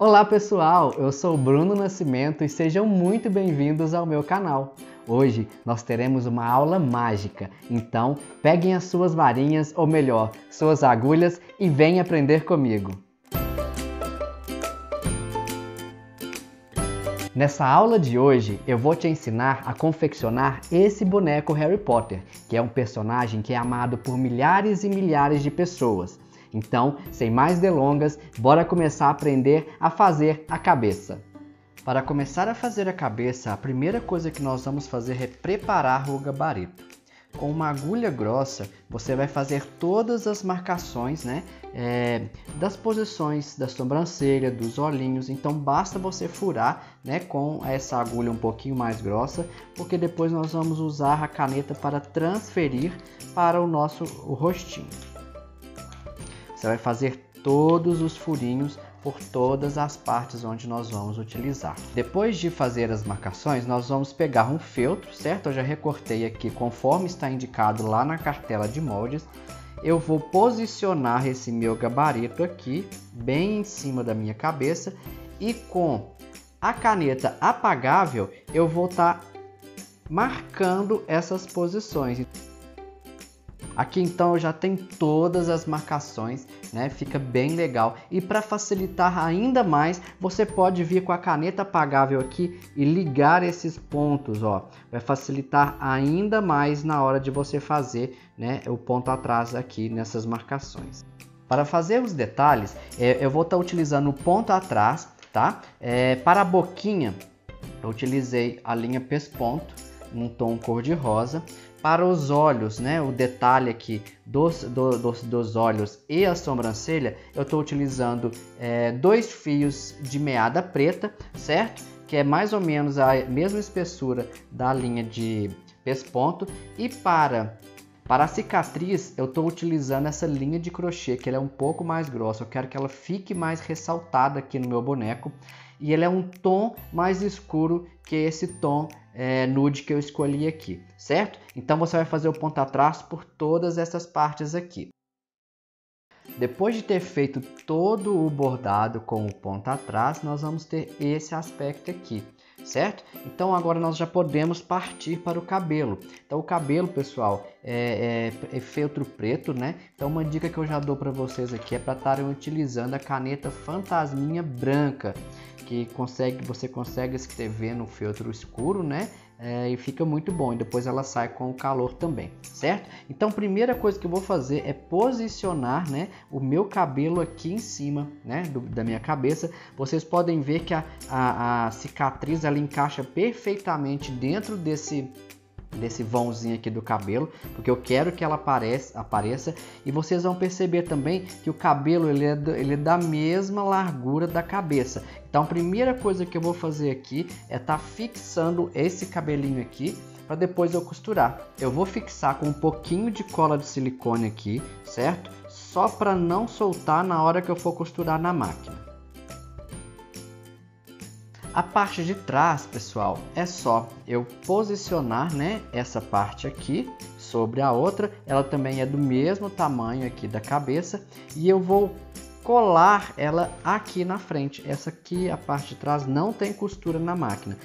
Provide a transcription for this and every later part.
Olá pessoal, eu sou Bruno Nascimento e sejam muito bem-vindos ao meu canal. Hoje nós teremos uma aula mágica, então peguem as suas varinhas, ou melhor, suas agulhas e venham aprender comigo. Nessa aula de hoje eu vou te ensinar a confeccionar esse boneco Harry Potter, que é um personagem que é amado por milhares e milhares de pessoas. Então, sem mais delongas, bora começar a aprender a fazer a cabeça. Para começar a fazer a cabeça, a primeira coisa que nós vamos fazer é preparar o gabarito. Com uma agulha grossa, você vai fazer todas as marcações né, é, das posições da sobrancelha, dos olhinhos. Então basta você furar né, com essa agulha um pouquinho mais grossa, porque depois nós vamos usar a caneta para transferir para o nosso o rostinho. Você vai fazer todos os furinhos por todas as partes onde nós vamos utilizar. Depois de fazer as marcações, nós vamos pegar um feltro, certo? Eu já recortei aqui conforme está indicado lá na cartela de moldes. Eu vou posicionar esse meu gabarito aqui, bem em cima da minha cabeça, e com a caneta apagável, eu vou estar tá marcando essas posições. Aqui então já tem todas as marcações, né? Fica bem legal. E para facilitar ainda mais, você pode vir com a caneta apagável aqui e ligar esses pontos, ó. Vai facilitar ainda mais na hora de você fazer, né, o ponto atrás aqui nessas marcações. Para fazer os detalhes, é, eu vou estar tá utilizando o ponto atrás, tá? É, para a boquinha, eu utilizei a linha pesponto, num tom cor de rosa para os olhos, né? O detalhe aqui dos, do, dos, dos olhos e a sobrancelha, eu estou utilizando é, dois fios de meada preta, certo? Que é mais ou menos a mesma espessura da linha de pesponto. E para para a cicatriz, eu estou utilizando essa linha de crochê, que ela é um pouco mais grossa. Eu quero que ela fique mais ressaltada aqui no meu boneco. E ele é um tom mais escuro que esse tom é, nude que eu escolhi aqui, certo? Então você vai fazer o ponto atrás por todas essas partes aqui. Depois de ter feito todo o bordado com o ponto atrás, nós vamos ter esse aspecto aqui certo? Então agora nós já podemos partir para o cabelo. Então o cabelo, pessoal, é, é, é feltro preto, né? Então uma dica que eu já dou para vocês aqui é para estarem utilizando a caneta Fantasminha branca, que consegue, você consegue escrever no feltro escuro, né? É, e fica muito bom. E depois ela sai com o calor também, certo? Então, primeira coisa que eu vou fazer é posicionar, né, o meu cabelo aqui em cima, né, do, da minha cabeça. Vocês podem ver que a, a, a cicatriz ela encaixa perfeitamente dentro desse desse vãozinho aqui do cabelo, porque eu quero que ela apareça, apareça e vocês vão perceber também que o cabelo ele é, ele é da mesma largura da cabeça. Então a primeira coisa que eu vou fazer aqui é tá fixando esse cabelinho aqui para depois eu costurar. Eu vou fixar com um pouquinho de cola de silicone aqui, certo? Só para não soltar na hora que eu for costurar na máquina. A parte de trás, pessoal, é só eu posicionar, né, essa parte aqui sobre a outra. Ela também é do mesmo tamanho aqui da cabeça e eu vou colar ela aqui na frente. Essa aqui, a parte de trás, não tem costura na máquina.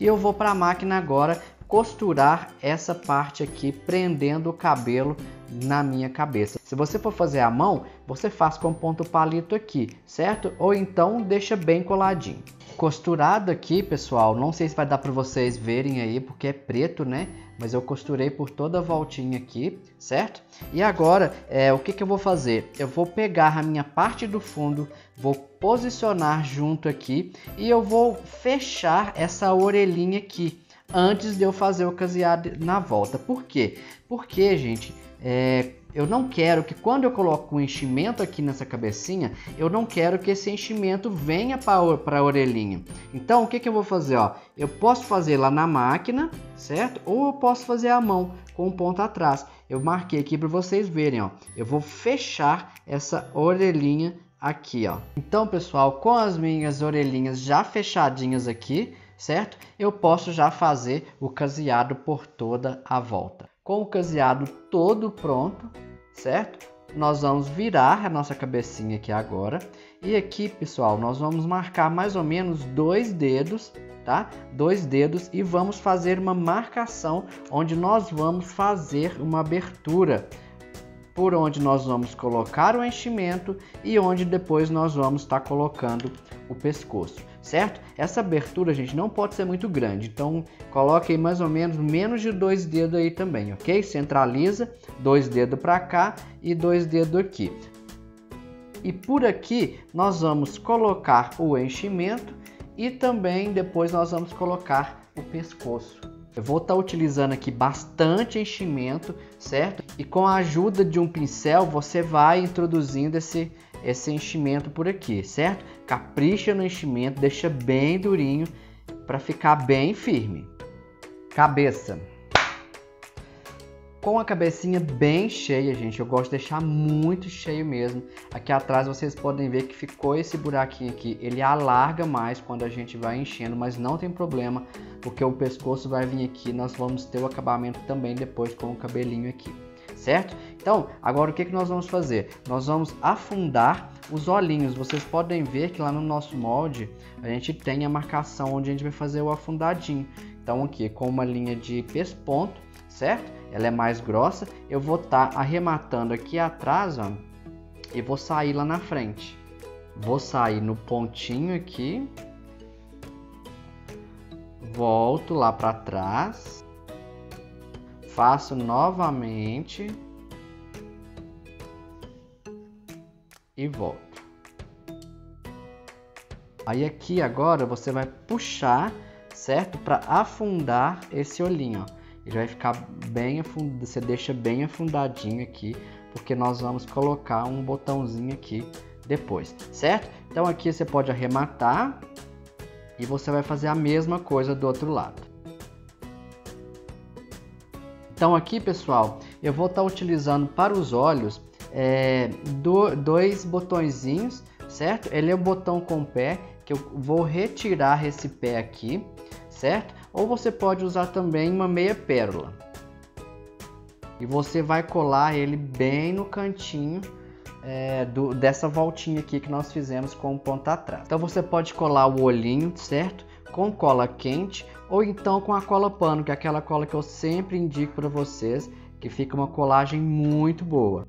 E eu vou para a máquina agora costurar essa parte aqui, prendendo o cabelo na minha cabeça. Se você for fazer à mão, você faz com ponto palito aqui, certo? Ou então deixa bem coladinho. Costurado aqui, pessoal, não sei se vai dar para vocês verem aí, porque é preto, né? Mas eu costurei por toda a voltinha aqui, certo? E agora, é, o que, que eu vou fazer? Eu vou pegar a minha parte do fundo, vou posicionar junto aqui e eu vou fechar essa orelhinha aqui antes de eu fazer o caseado na volta. Por quê? Porque, gente, é, eu não quero que quando eu coloco um enchimento aqui nessa cabecinha, eu não quero que esse enchimento venha para a orelhinha. Então, o que, que eu vou fazer? Ó? Eu posso fazer lá na máquina, certo? Ou eu posso fazer à mão, com um ponto atrás. Eu marquei aqui para vocês verem. Ó. Eu vou fechar essa orelhinha aqui. Ó. Então, pessoal, com as minhas orelhinhas já fechadinhas aqui, certo? Eu posso já fazer o caseado por toda a volta. Com o caseado todo pronto, certo? nós vamos virar a nossa cabecinha aqui agora. E aqui, pessoal, nós vamos marcar mais ou menos dois dedos, tá? Dois dedos e vamos fazer uma marcação onde nós vamos fazer uma abertura por onde nós vamos colocar o enchimento e onde depois nós vamos estar tá colocando o pescoço, certo? Essa abertura, gente, não pode ser muito grande, então coloque aí mais ou menos menos de dois dedos aí também, ok? Centraliza, dois dedos para cá e dois dedos aqui. E por aqui nós vamos colocar o enchimento e também depois nós vamos colocar o pescoço. Eu vou estar tá utilizando aqui bastante enchimento, certo? E com a ajuda de um pincel você vai introduzindo esse, esse enchimento por aqui, certo? Capricha no enchimento, deixa bem durinho para ficar bem firme. Cabeça com a cabecinha bem cheia, gente. Eu gosto de deixar muito cheio mesmo. Aqui atrás vocês podem ver que ficou esse buraquinho aqui. Ele alarga mais quando a gente vai enchendo, mas não tem problema, porque o pescoço vai vir aqui. Nós vamos ter o acabamento também depois com o cabelinho aqui, certo? Então, agora o que, que nós vamos fazer? Nós vamos afundar os olhinhos. Vocês podem ver que lá no nosso molde a gente tem a marcação onde a gente vai fazer o afundadinho. Então aqui com uma linha de pesponto, certo? ela é mais grossa, eu vou estar tá arrematando aqui atrás, ó, e vou sair lá na frente. Vou sair no pontinho aqui, volto lá para trás, faço novamente e volto. Aí aqui agora você vai puxar, certo? Para afundar esse olhinho, ó. Ele vai ficar bem afundado, você deixa bem afundadinho aqui, porque nós vamos colocar um botãozinho aqui depois, certo? Então aqui você pode arrematar e você vai fazer a mesma coisa do outro lado. Então aqui, pessoal, eu vou estar tá utilizando para os olhos é, do, dois botõezinhos, certo? Ele é um botão com pé, que eu vou retirar esse pé aqui, certo? Ou você pode usar também uma meia pérola. E você vai colar ele bem no cantinho é, do, dessa voltinha aqui que nós fizemos com o ponta atrás. Então você pode colar o olhinho, certo? Com cola quente ou então com a cola pano, que é aquela cola que eu sempre indico para vocês, que fica uma colagem muito boa.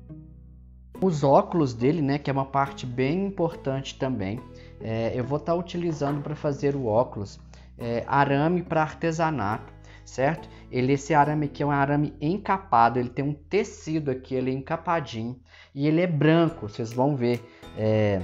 Os óculos dele, né, que é uma parte bem importante também, é, eu vou estar tá utilizando para fazer o óculos é, arame para artesanato, certo? Ele, esse arame aqui é um arame encapado, ele tem um tecido aqui, ele é encapadinho e ele é branco, vocês vão ver. É,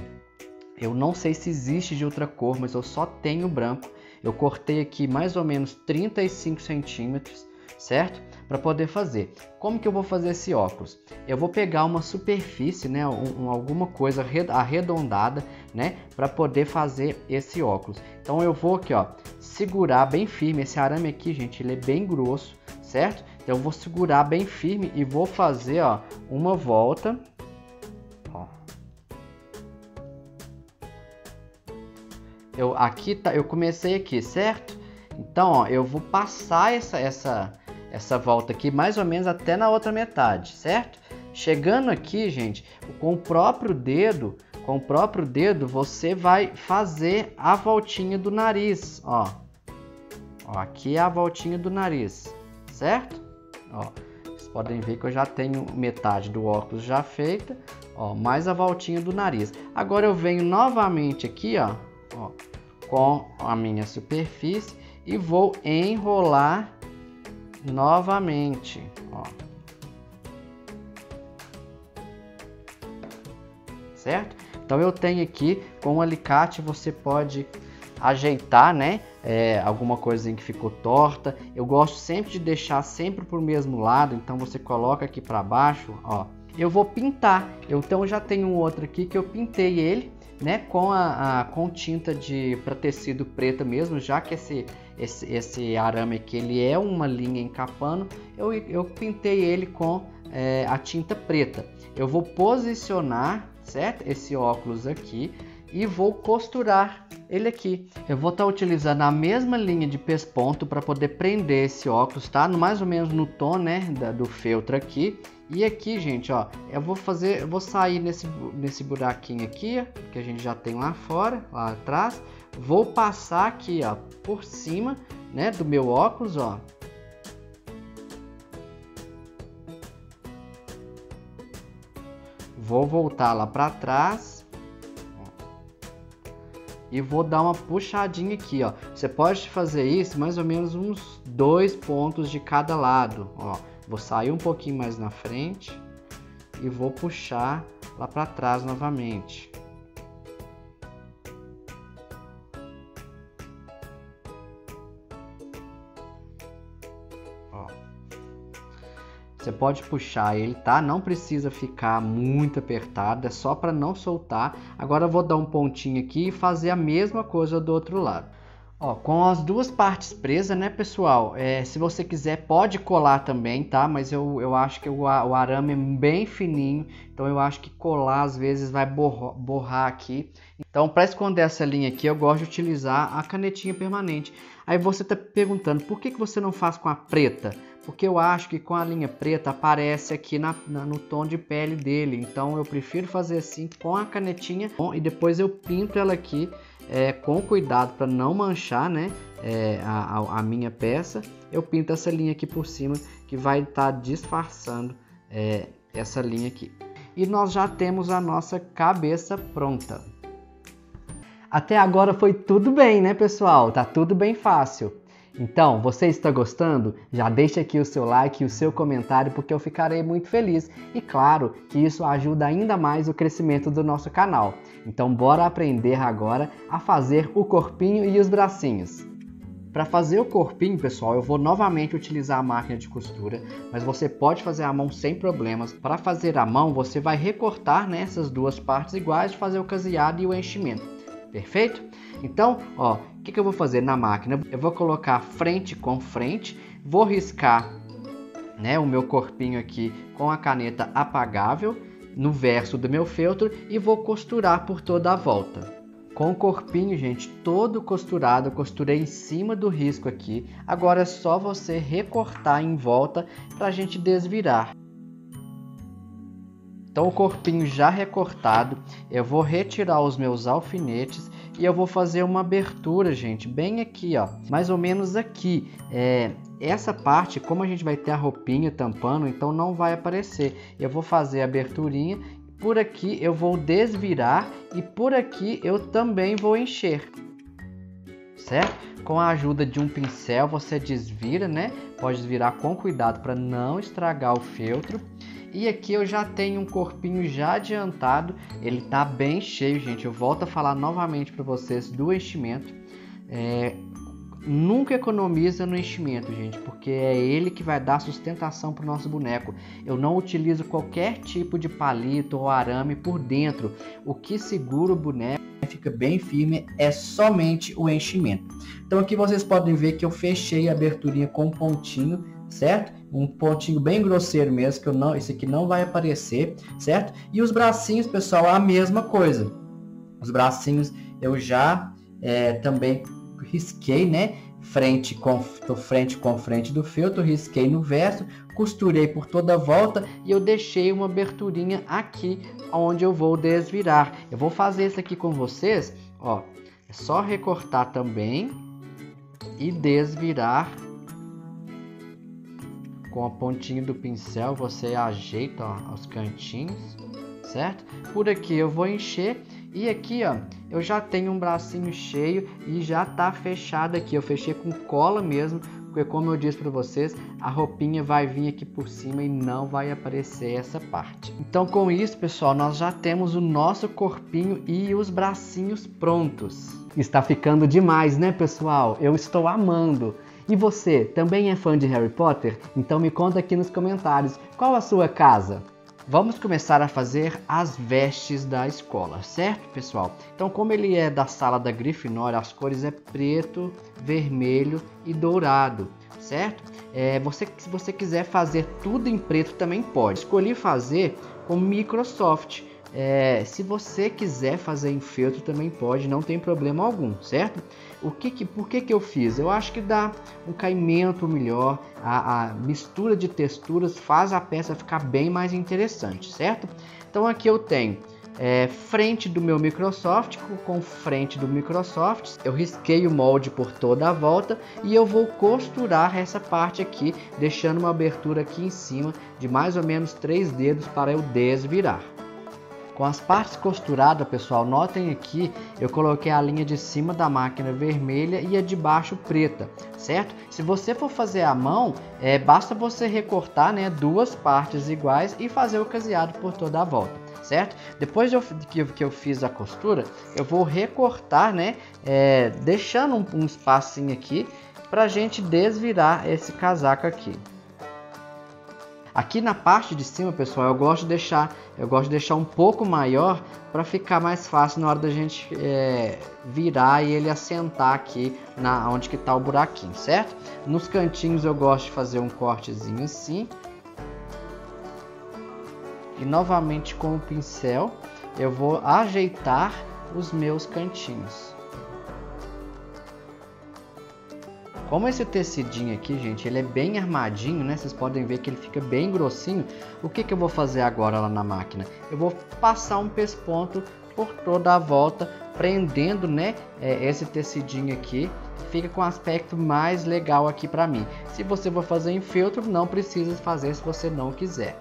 eu não sei se existe de outra cor, mas eu só tenho branco. Eu cortei aqui mais ou menos 35 centímetros, certo? Para poder fazer. Como que eu vou fazer esse óculos? Eu vou pegar uma superfície, né, um, alguma coisa arredondada, né, para poder fazer esse óculos. Então eu vou aqui, ó, segurar bem firme. Esse arame aqui, gente, ele é bem grosso, certo? Então eu vou segurar bem firme e vou fazer, ó, uma volta. Ó. Eu aqui tá, eu comecei aqui, certo? Então, ó, eu vou passar essa essa essa volta aqui mais ou menos até na outra metade, certo? Chegando aqui, gente, com o próprio dedo, com o próprio dedo, você vai fazer a voltinha do nariz, ó. ó aqui é a voltinha do nariz, certo? Ó, vocês podem ver que eu já tenho metade do óculos já feita, ó, mais a voltinha do nariz. Agora eu venho novamente aqui, ó, ó com a minha superfície e vou enrolar novamente, ó. Certo? Então eu tenho aqui com o alicate você pode ajeitar, né? É, alguma coisa que ficou torta. Eu gosto sempre de deixar sempre para o mesmo lado, então você coloca aqui para baixo, ó. Eu vou pintar. Eu, então já tenho um outro aqui que eu pintei ele, né? Com a, a com tinta de para tecido preta mesmo, já que esse esse, esse arame aqui ele é uma linha encapando, eu, eu pintei ele com é, a tinta preta. Eu vou posicionar certo? Esse óculos aqui e vou costurar ele aqui. Eu vou estar tá utilizando a mesma linha de pesponto para poder prender esse óculos, tá? No, mais ou menos no tom, né, da, do feltro aqui. E aqui, gente, ó, eu vou fazer, eu vou sair nesse, nesse buraquinho aqui, que a gente já tem lá fora, lá atrás. Vou passar aqui, ó, por cima, né, do meu óculos, ó. Vou voltar lá para trás. E vou dar uma puxadinha aqui, ó. Você pode fazer isso mais ou menos uns dois pontos de cada lado, ó. Vou sair um pouquinho mais na frente e vou puxar lá para trás novamente. Você pode puxar ele, tá? Não precisa ficar muito apertado, é só para não soltar. Agora eu vou dar um pontinho aqui e fazer a mesma coisa do outro lado. Ó, com as duas partes presas, né, pessoal? É, se você quiser, pode colar também, tá? Mas eu, eu acho que o, o arame é bem fininho, então eu acho que colar às vezes vai borrar, borrar aqui. Então, para esconder essa linha aqui, eu gosto de utilizar a canetinha permanente. Aí você está perguntando, por que, que você não faz com a preta? Porque eu acho que com a linha preta aparece aqui na, na, no tom de pele dele. Então eu prefiro fazer assim com a canetinha e depois eu pinto ela aqui é, com cuidado para não manchar né, é, a, a, minha peça. Eu pinto essa linha aqui por cima que vai estar tá disfarçando é, essa linha aqui. E nós já temos a nossa cabeça pronta. Até agora foi tudo bem, né, pessoal? Tá tudo bem fácil. Então, você está gostando? Já deixa aqui o seu like e o seu comentário porque eu ficarei muito feliz. E claro que isso ajuda ainda mais o crescimento do nosso canal. Então, bora aprender agora a fazer o corpinho e os bracinhos. Para fazer o corpinho, pessoal, eu vou novamente utilizar a máquina de costura, mas você pode fazer a mão sem problemas. Para fazer a mão, você vai recortar nessas duas partes iguais fazer o caseado e o enchimento. Perfeito? Então, ó, o que, que eu vou fazer na máquina? Eu vou colocar frente com frente, vou riscar né, o meu corpinho aqui com a caneta apagável no verso do meu feltro e vou costurar por toda a volta. Com o corpinho, gente, todo costurado, costurei em cima do risco aqui. Agora é só você recortar em volta para a gente desvirar. Então o corpinho já recortado, eu vou retirar os meus alfinetes e eu vou fazer uma abertura, gente, bem aqui, ó, mais ou menos aqui. É, essa parte, como a gente vai ter a roupinha tampando, então não vai aparecer. Eu vou fazer a aberturinha, por aqui eu vou desvirar e por aqui eu também vou encher. Certo? Com a ajuda de um pincel você desvira, né? Pode desvirar com cuidado para não estragar o feltro. E aqui eu já tenho um corpinho já adiantado, ele tá bem cheio, gente. Eu volto a falar novamente para vocês do enchimento. É, nunca economiza no enchimento, gente, porque é ele que vai dar sustentação para o nosso boneco. Eu não utilizo qualquer tipo de palito ou arame por dentro. O que segura o boneco fica bem firme é somente o enchimento. Então aqui vocês podem ver que eu fechei a aberturinha com um pontinho, certo? um pontinho bem grosseiro mesmo, que eu não, esse aqui não vai aparecer, certo? E os bracinhos, pessoal, a mesma coisa. Os bracinhos eu já é, também risquei, né? Frente com, frente com frente do feltro, risquei no verso, costurei por toda a volta e eu deixei uma aberturinha aqui onde eu vou desvirar. Eu vou fazer isso aqui com vocês, ó. É só recortar também e desvirar com a pontinha do pincel você ajeita ó, os cantinhos, certo? Por aqui eu vou encher e aqui ó, eu já tenho um bracinho cheio e já tá fechado aqui. Eu fechei com cola mesmo, porque como eu disse para vocês, a roupinha vai vir aqui por cima e não vai aparecer essa parte. Então com isso, pessoal, nós já temos o nosso corpinho e os bracinhos prontos. Está ficando demais, né, pessoal? Eu estou amando. E você, também é fã de Harry Potter? Então me conta aqui nos comentários qual a sua casa. Vamos começar a fazer as vestes da escola, certo, pessoal? Então, como ele é da sala da Grifinória, as cores é preto, vermelho e dourado, certo? É, você, se você quiser fazer tudo em preto, também pode. Escolhi fazer com Microsoft, é, se você quiser fazer em feltro também pode, não tem problema algum, certo? O que que, por que que eu fiz? Eu acho que dá um caimento melhor, a, a mistura de texturas faz a peça ficar bem mais interessante, certo? Então aqui eu tenho é, frente do meu Microsoft com frente do Microsoft. Eu risquei o molde por toda a volta e eu vou costurar essa parte aqui, deixando uma abertura aqui em cima de mais ou menos três dedos para eu desvirar. Com as partes costuradas, pessoal, notem aqui, eu coloquei a linha de cima da máquina vermelha e a de baixo preta, certo? Se você for fazer à mão, é, basta você recortar né, duas partes iguais e fazer o caseado por toda a volta certo? Depois de eu, que, que eu fiz a costura, eu vou recortar, né? É, deixando um, um espacinho aqui para gente desvirar esse casaco aqui. Aqui na parte de cima, pessoal, eu gosto de deixar, eu gosto de deixar um pouco maior para ficar mais fácil na hora da gente é, virar e ele assentar aqui na onde que está o buraquinho, certo? Nos cantinhos eu gosto de fazer um cortezinho assim e novamente com o pincel eu vou ajeitar os meus cantinhos. Como esse tecidinho aqui, gente, ele é bem armadinho, né? Vocês podem ver que ele fica bem grossinho. O que, que eu vou fazer agora lá na máquina? Eu vou passar um pesponto por toda a volta, prendendo, né, é, esse tecidinho aqui. Fica com um aspecto mais legal aqui para mim. Se você for fazer em feltro, não precisa fazer se você não quiser.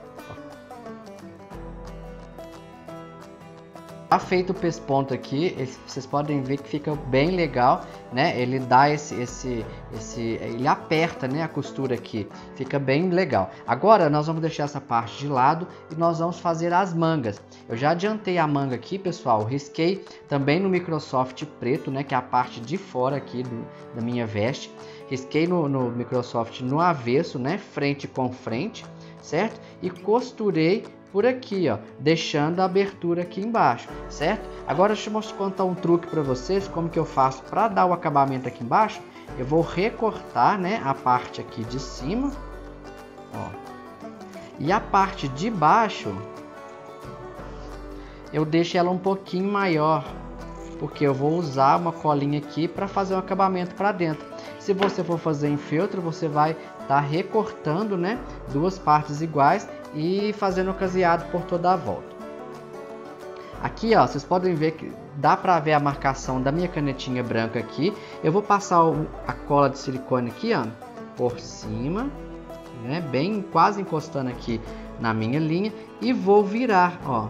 Já feito o pesponto aqui, vocês podem ver que fica bem legal, né? Ele dá esse, esse, esse, ele aperta, né? A costura aqui, fica bem legal. Agora nós vamos deixar essa parte de lado e nós vamos fazer as mangas. Eu já adiantei a manga aqui, pessoal, risquei também no Microsoft preto, né? Que é a parte de fora aqui do, da minha veste. Risquei no, no Microsoft no avesso, né? Frente com frente, certo? E costurei por aqui, ó, deixando a abertura aqui embaixo, certo? Agora deixa eu contar um truque para vocês, como que eu faço para dar o acabamento aqui embaixo. Eu vou recortar, né, a parte aqui de cima, ó, e a parte de baixo eu deixo ela um pouquinho maior, porque eu vou usar uma colinha aqui para fazer o acabamento para dentro. Se você for fazer em feltro, você vai estar tá recortando, né, duas partes iguais e fazendo o caseado por toda a volta. Aqui, ó, vocês podem ver que dá para ver a marcação da minha canetinha branca aqui. Eu vou passar a cola de silicone aqui, ó, por cima, né, bem quase encostando aqui na minha linha e vou virar, ó.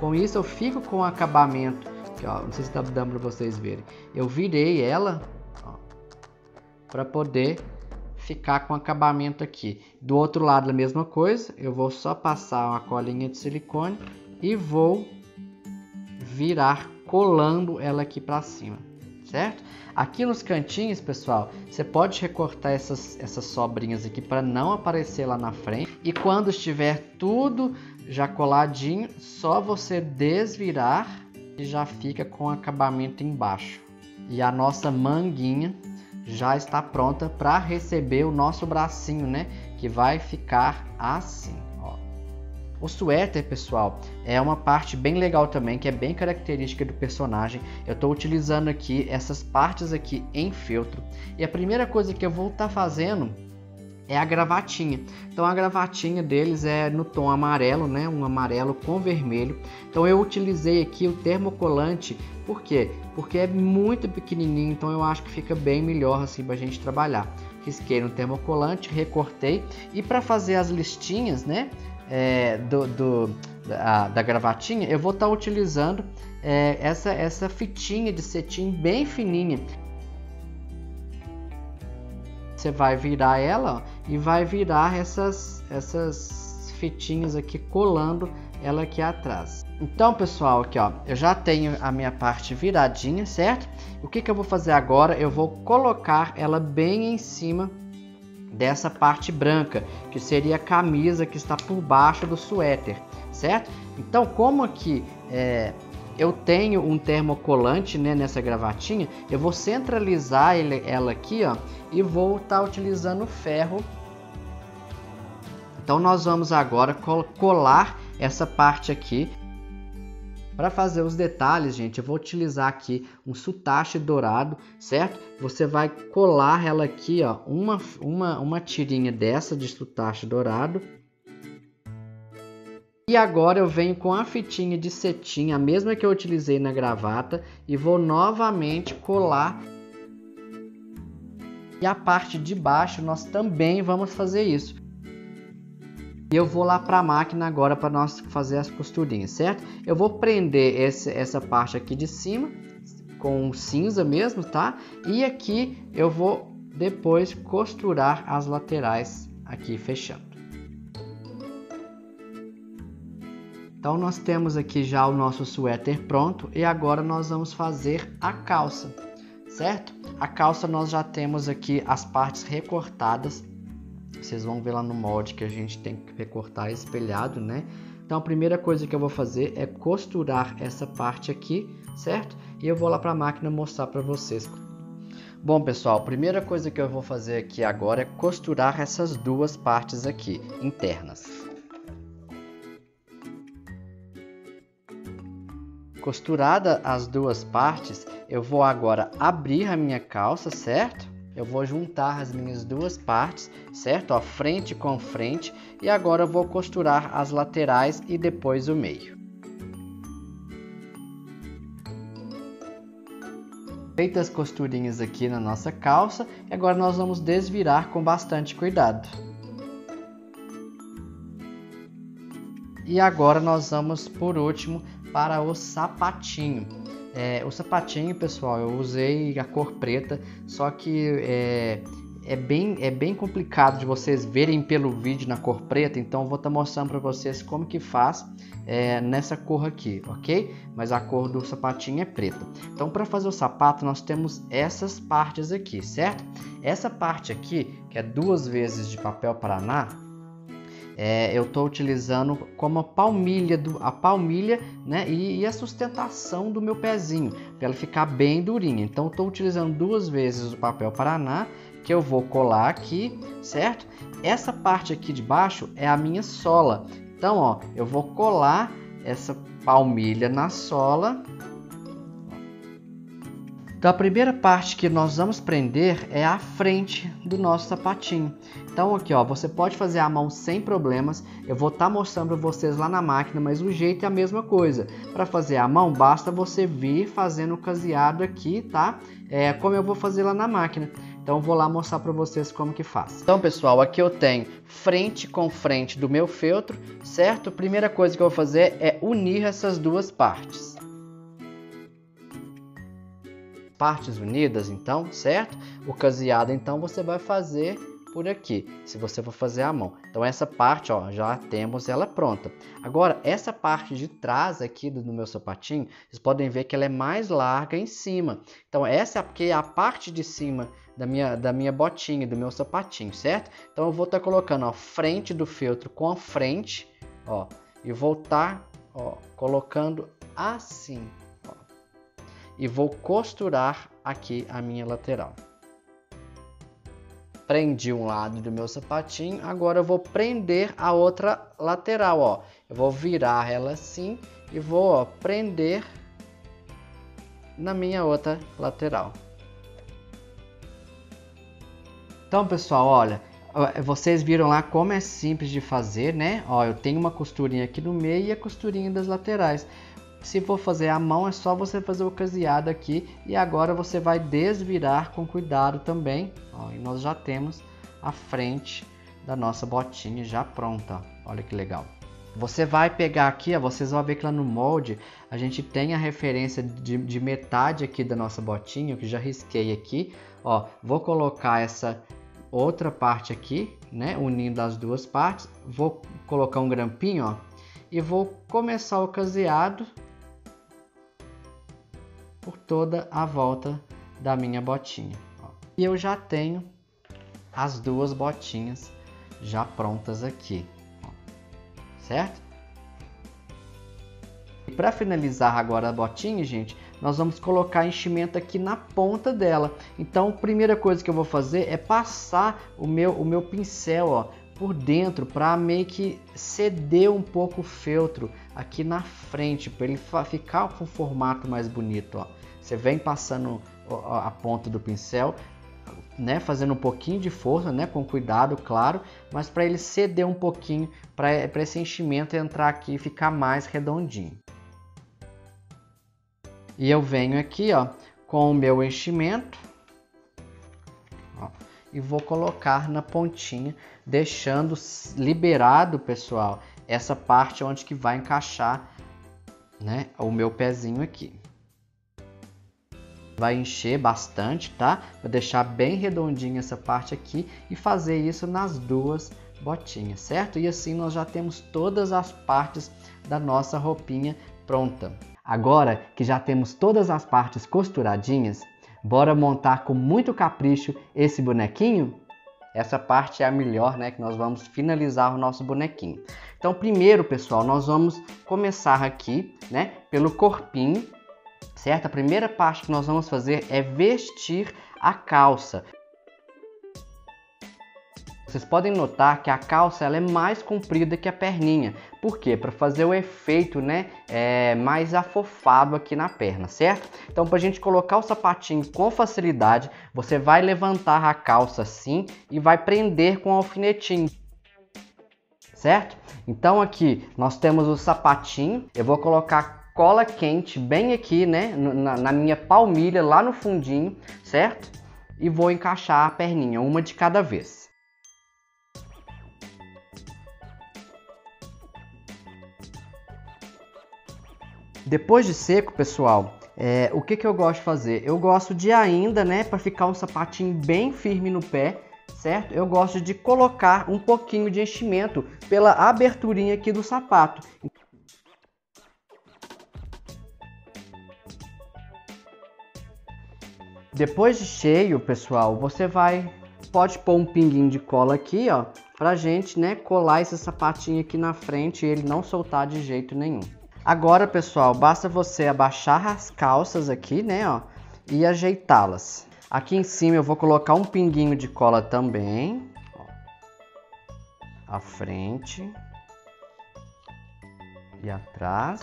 Com isso eu fico com o acabamento, que, ó, não sei se está dando para vocês verem. Eu virei ela, para poder ficar com acabamento aqui. Do outro lado a mesma coisa, eu vou só passar uma colinha de silicone e vou virar colando ela aqui para cima, certo? Aqui nos cantinhos, pessoal, você pode recortar essas, essas sobrinhas aqui para não aparecer lá na frente. E quando estiver tudo já coladinho, só você desvirar e já fica com acabamento embaixo. E a nossa manguinha já está pronta para receber o nosso bracinho, né? Que vai ficar assim, ó. O suéter, pessoal, é uma parte bem legal também, que é bem característica do personagem. Eu estou utilizando aqui essas partes aqui em feltro. E a primeira coisa que eu vou estar tá fazendo é a gravatinha. Então a gravatinha deles é no tom amarelo, né? Um amarelo com vermelho. Então eu utilizei aqui o termocolante, por quê? Porque é muito pequenininho, então eu acho que fica bem melhor assim para a gente trabalhar. Risquei no termocolante, recortei e para fazer as listinhas, né? É, do, do da, da, gravatinha, eu vou estar tá utilizando é, essa, essa fitinha de cetim bem fininha você vai virar ela e vai virar essas, essas fitinhas aqui colando ela aqui atrás. Então, pessoal, aqui ó, eu já tenho a minha parte viradinha, certo? O que, que eu vou fazer agora? Eu vou colocar ela bem em cima dessa parte branca, que seria a camisa que está por baixo do suéter, certo? Então, como aqui é, eu tenho um termocolante né, nessa gravatinha, eu vou centralizar ele, ela aqui ó, e vou estar tá utilizando ferro. Então nós vamos agora colar essa parte aqui. Para fazer os detalhes, gente, eu vou utilizar aqui um sutache dourado, certo? Você vai colar ela aqui, ó, uma, uma, uma tirinha dessa de sutache dourado e agora eu venho com a fitinha de cetim, a mesma que eu utilizei na gravata, e vou novamente colar. E a parte de baixo nós também vamos fazer isso. E eu vou lá para a máquina agora para nós fazer as costurinhas, certo? Eu vou prender esse, essa parte aqui de cima com cinza mesmo, tá? E aqui eu vou depois costurar as laterais aqui fechando. Então nós temos aqui já o nosso suéter pronto e agora nós vamos fazer a calça, certo? A calça nós já temos aqui as partes recortadas. Vocês vão ver lá no molde que a gente tem que recortar espelhado, né? Então a primeira coisa que eu vou fazer é costurar essa parte aqui, certo? E eu vou lá para a máquina mostrar para vocês. Bom pessoal, a primeira coisa que eu vou fazer aqui agora é costurar essas duas partes aqui, internas. Costurada as duas partes, eu vou agora abrir a minha calça, certo? Eu vou juntar as minhas duas partes, certo? Ó, frente com frente. E agora eu vou costurar as laterais e depois o meio. Feitas as costurinhas aqui na nossa calça, agora nós vamos desvirar com bastante cuidado. E agora nós vamos, por último, para o sapatinho. É, o sapatinho, pessoal, eu usei a cor preta, só que é, é, bem, é bem complicado de vocês verem pelo vídeo na cor preta, então vou estar tá mostrando para vocês como que faz é, nessa cor aqui, ok? Mas a cor do sapatinho é preta. Então, para fazer o sapato, nós temos essas partes aqui, certo? Essa parte aqui, que é duas vezes de papel paraná, é, eu estou utilizando como a palmilha, do, a palmilha né, e, e a sustentação do meu pezinho, para ela ficar bem durinha. Então estou utilizando duas vezes o papel Paraná, que eu vou colar aqui, certo? Essa parte aqui de baixo é a minha sola. Então, ó, eu vou colar essa palmilha na sola então a primeira parte que nós vamos prender é a frente do nosso sapatinho. Então aqui ó, você pode fazer a mão sem problemas. Eu vou estar tá mostrando para vocês lá na máquina, mas o jeito é a mesma coisa. Para fazer a mão basta você vir fazendo o caseado aqui, tá? É como eu vou fazer lá na máquina. Então vou lá mostrar para vocês como que faz. Então pessoal, aqui eu tenho frente com frente do meu feltro, certo? Primeira coisa que eu vou fazer é unir essas duas partes. Partes unidas, então, certo? O caseado, então, você vai fazer por aqui, se você for fazer a mão. Então, essa parte, ó, já temos ela pronta. Agora, essa parte de trás aqui do, do meu sapatinho, vocês podem ver que ela é mais larga em cima. Então, essa aqui é a parte de cima da minha, da minha botinha, do meu sapatinho, certo? Então, eu vou estar tá colocando, a frente do feltro com a frente, ó, e voltar, tá, ó, colocando assim, e vou costurar aqui a minha lateral. Prendi um lado do meu sapatinho, agora eu vou prender a outra lateral, ó. Eu vou virar ela assim e vou ó, prender na minha outra lateral. Então, pessoal, olha, vocês viram lá como é simples de fazer, né? Ó, eu tenho uma costurinha aqui no meio e a costurinha das laterais. Se for fazer a mão, é só você fazer o caseado aqui e agora você vai desvirar com cuidado também. Ó, e nós já temos a frente da nossa botinha já pronta. Olha que legal. Você vai pegar aqui, ó, vocês vão ver que lá no molde a gente tem a referência de, de metade aqui da nossa botinha, que já risquei aqui. Ó, vou colocar essa outra parte aqui, né, unindo as duas partes. Vou colocar um grampinho, ó, e vou começar o caseado por toda a volta da minha botinha. E eu já tenho as duas botinhas já prontas aqui, certo? E para finalizar agora a botinha, gente, nós vamos colocar enchimento aqui na ponta dela. Então, a primeira coisa que eu vou fazer é passar o meu, o meu pincel ó, por dentro para meio que ceder um pouco o feltro aqui na frente para ele ficar com um formato mais bonito. Ó. Você vem passando a ponta do pincel, né, fazendo um pouquinho de força, né, com cuidado, claro, mas para ele ceder um pouquinho para esse enchimento entrar aqui e ficar mais redondinho. E eu venho aqui, ó, com o meu enchimento ó, e vou colocar na pontinha, deixando liberado, pessoal, essa parte onde que vai encaixar, né, o meu pezinho aqui. Vai encher bastante, tá? Vou deixar bem redondinha essa parte aqui e fazer isso nas duas botinhas, certo? E assim nós já temos todas as partes da nossa roupinha pronta. Agora que já temos todas as partes costuradinhas, bora montar com muito capricho esse bonequinho? Essa parte é a melhor, né? Que nós vamos finalizar o nosso bonequinho. Então, primeiro, pessoal, nós vamos começar aqui, né? Pelo corpinho, certo? A primeira parte que nós vamos fazer é vestir a calça. Vocês podem notar que a calça ela é mais comprida que a perninha. Por quê? Para fazer o efeito né, é, mais afofado aqui na perna, certo? Então, para a gente colocar o sapatinho com facilidade, você vai levantar a calça assim e vai prender com o alfinetinho. Certo? Então aqui nós temos o sapatinho. Eu vou colocar cola quente bem aqui, né? Na, na minha palmilha, lá no fundinho, certo? E vou encaixar a perninha, uma de cada vez. Depois de seco, pessoal, é, o que, que eu gosto de fazer? Eu gosto de ainda, né, para ficar um sapatinho bem firme no pé, certo? Eu gosto de colocar um pouquinho de enchimento pela aberturinha aqui do sapato. Depois de cheio, pessoal, você vai pode pôr um pinguinho de cola aqui, ó, pra gente, né, colar esse sapatinho aqui na frente e ele não soltar de jeito nenhum. Agora, pessoal, basta você abaixar as calças aqui, né, ó, e ajeitá-las. Aqui em cima eu vou colocar um pinguinho de cola também, ó, à frente e atrás.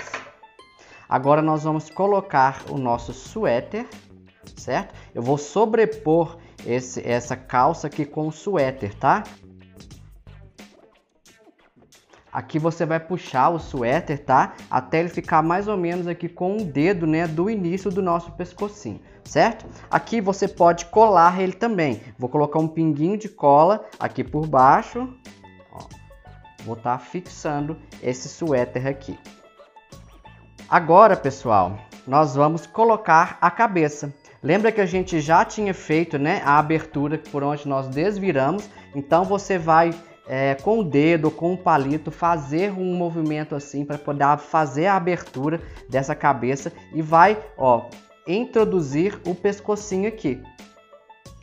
Agora nós vamos colocar o nosso suéter, certo? Eu vou sobrepor esse, essa calça aqui com o suéter, tá? Aqui você vai puxar o suéter, tá? Até ele ficar mais ou menos aqui com o dedo, né, do início do nosso pescocinho, certo? Aqui você pode colar ele também. Vou colocar um pinguinho de cola aqui por baixo. Ó, vou estar tá fixando esse suéter aqui. Agora, pessoal, nós vamos colocar a cabeça. Lembra que a gente já tinha feito, né, a abertura por onde nós desviramos. Então você vai é, com o dedo, com o palito, fazer um movimento assim para poder fazer a abertura dessa cabeça e vai, ó, introduzir o pescocinho aqui,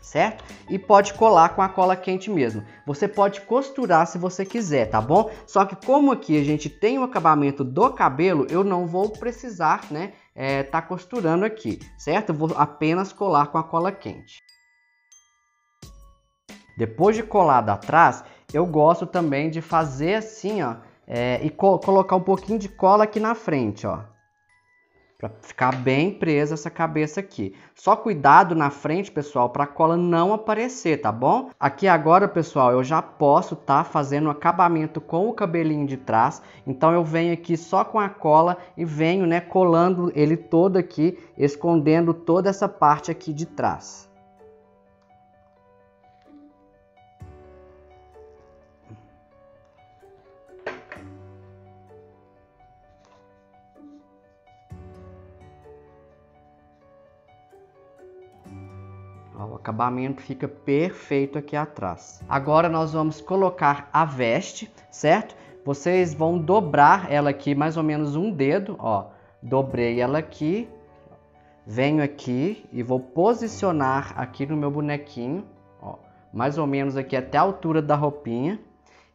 certo? E pode colar com a cola quente mesmo. Você pode costurar se você quiser, tá bom? Só que como aqui a gente tem o acabamento do cabelo, eu não vou precisar, né, é, tá costurando aqui, certo? Eu vou apenas colar com a cola quente. Depois de colado atrás, eu gosto também de fazer assim, ó, é, e co colocar um pouquinho de cola aqui na frente, ó. Pra ficar bem presa essa cabeça aqui. Só cuidado na frente, pessoal, para a cola não aparecer, tá bom? Aqui agora, pessoal, eu já posso tá fazendo acabamento com o cabelinho de trás. Então eu venho aqui só com a cola e venho, né, colando ele todo aqui, escondendo toda essa parte aqui de trás. O acabamento fica perfeito aqui atrás. Agora nós vamos colocar a veste, certo? Vocês vão dobrar ela aqui mais ou menos um dedo, ó. Dobrei ela aqui, venho aqui e vou posicionar aqui no meu bonequinho, ó, mais ou menos aqui até a altura da roupinha.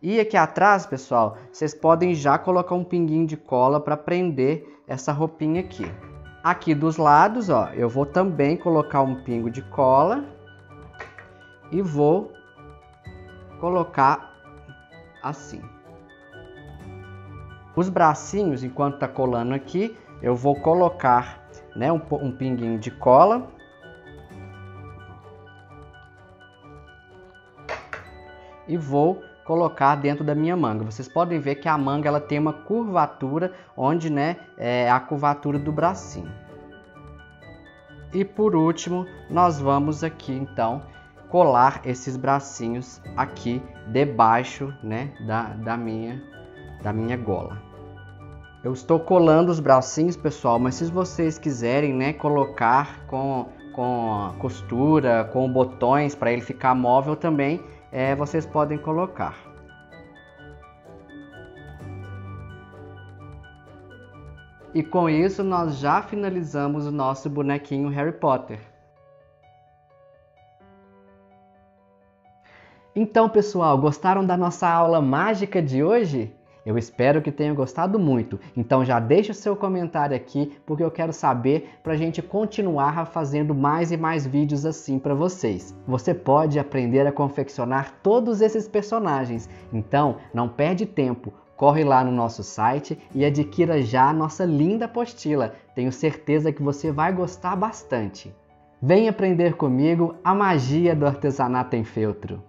E aqui atrás, pessoal, vocês podem já colocar um pinguinho de cola para prender essa roupinha aqui. Aqui dos lados, ó, eu vou também colocar um pingo de cola e vou colocar assim. Os bracinhos, enquanto tá colando aqui, eu vou colocar né, um, um pinguinho de cola. E vou colocar dentro da minha manga. Vocês podem ver que a manga ela tem uma curvatura, onde né, é a curvatura do bracinho. E por último, nós vamos aqui então colar esses bracinhos aqui debaixo né, da, da, minha, da minha gola. Eu estou colando os bracinhos, pessoal, mas se vocês quiserem né, colocar com, com costura, com botões para ele ficar móvel também, é, vocês podem colocar. E com isso nós já finalizamos o nosso bonequinho Harry Potter. Então, pessoal, gostaram da nossa aula mágica de hoje? Eu espero que tenham gostado muito. Então já deixa o seu comentário aqui, porque eu quero saber para a gente continuar fazendo mais e mais vídeos assim para vocês. Você pode aprender a confeccionar todos esses personagens. Então não perde tempo. Corre lá no nosso site e adquira já a nossa linda apostila. Tenho certeza que você vai gostar bastante. Vem aprender comigo a magia do artesanato em feltro.